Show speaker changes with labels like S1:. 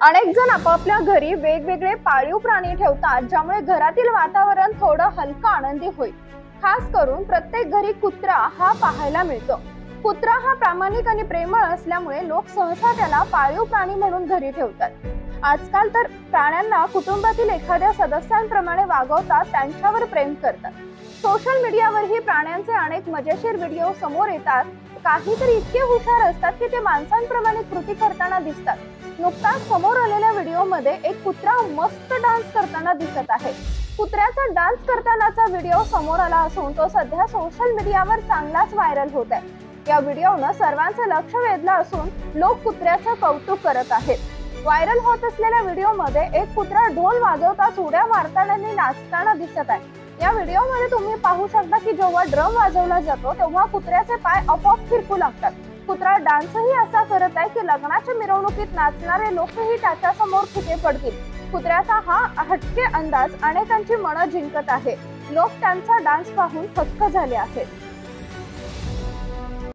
S1: अनेक जण आपापल्या घरी वेगवेगळे पाळीव प्राणी ठेवतात ज्यामुळे घरातील वातावरण थोडं हलकं आनंदी होईल. खास करून प्रत्येक घरी कुत्रा हा पाहायला मिळतो. कुत्रा हा प्रामाणिक आणि प्रेमळ असल्यामुळे लोक सहसा त्याला पाळीव प्राणी म्हणून घरी ठेवतात. आजकाल तर प्राण्यांना कुटुंबातील एखाद्या सदस्यांप्रमाणे वागवतात त्यांच्यावर प्रेम करतात. सोशल मीडियावरही प्राण्यांचे अनेक मजेशीर व्हिडिओ समोर येतात. काहीतरी इतके हुशार असतात की ते माणसांप्रमाणे कृती करताना दिसतात. नुकताच समोर आलेल्या व्हिडिओमध्ये एक कुत्रा मस्त डान्स करताना दिसत आहे. कुत्र्याचा डान्स करतानाचा व्हिडिओ समोर आला असून तो सध्या सोशल मीडियावर चांगलाच व्हायरल होत आहे. या व्हिडिओनं सर्वांचं लक्ष वेधलं असून लोक कुत्र्याचं कौतुक करत आहेत. व्हायरल होत असलेल्या व्हिडिओमध्ये एक कुत्रा ढोल वाजवताच उड्या मारताना नाचताना दिसत आहे. या व्हिडिओमध्ये तुम्ही पाहू शकता की जेव्हा ड्रम वाजवला जातो तेव्हा कुत्र्याचे पाय आपोआप फिरकू लागतात. कुत्रा डान्सही असा करत आहे की लग्नाच्या मिरवणुकीत नाचणारे लोकही त्याच्यासमोर फुटे पडतील. कुत्र्याचा हा हटके अंदाज अनेकांची मनं जिंकत आहे. लोक त्यांचा डान्स पाहून थक्क झाले आहेत.